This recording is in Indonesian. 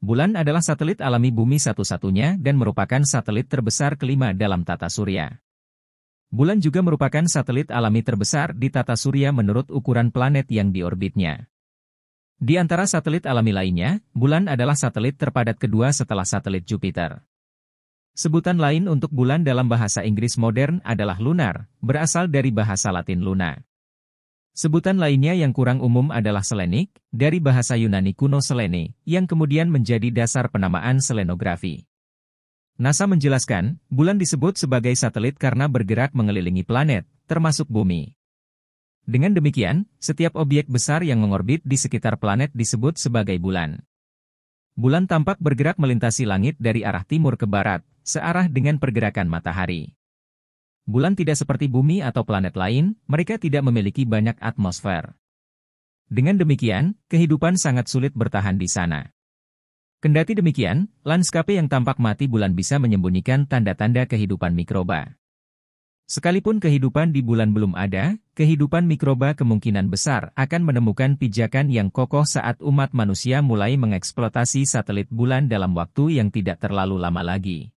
Bulan adalah satelit alami bumi satu-satunya dan merupakan satelit terbesar kelima dalam tata surya. Bulan juga merupakan satelit alami terbesar di tata surya menurut ukuran planet yang diorbitnya. Di antara satelit alami lainnya, bulan adalah satelit terpadat kedua setelah satelit Jupiter. Sebutan lain untuk bulan dalam bahasa Inggris modern adalah lunar, berasal dari bahasa Latin luna. Sebutan lainnya yang kurang umum adalah selenik, dari bahasa Yunani kuno selene, yang kemudian menjadi dasar penamaan selenografi. NASA menjelaskan, bulan disebut sebagai satelit karena bergerak mengelilingi planet, termasuk bumi. Dengan demikian, setiap objek besar yang mengorbit di sekitar planet disebut sebagai bulan. Bulan tampak bergerak melintasi langit dari arah timur ke barat, searah dengan pergerakan matahari. Bulan tidak seperti bumi atau planet lain, mereka tidak memiliki banyak atmosfer. Dengan demikian, kehidupan sangat sulit bertahan di sana. Kendati demikian, lanskape yang tampak mati bulan bisa menyembunyikan tanda-tanda kehidupan mikroba. Sekalipun kehidupan di bulan belum ada, kehidupan mikroba kemungkinan besar akan menemukan pijakan yang kokoh saat umat manusia mulai mengeksploitasi satelit bulan dalam waktu yang tidak terlalu lama lagi.